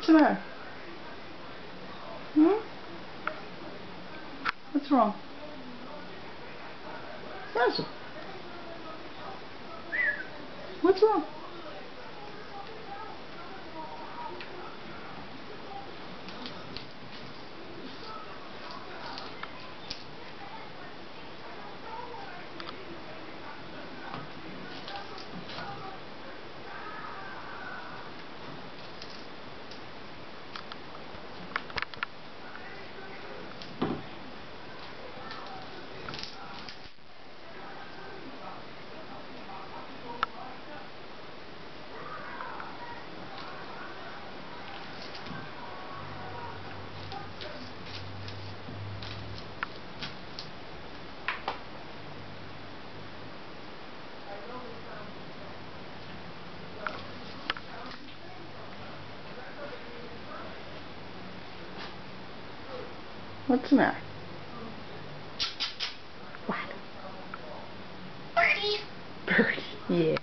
What's the matter? Hmm? What's wrong? Basil. What's wrong? What's the matter? What? Birdie. Birdie, yeah.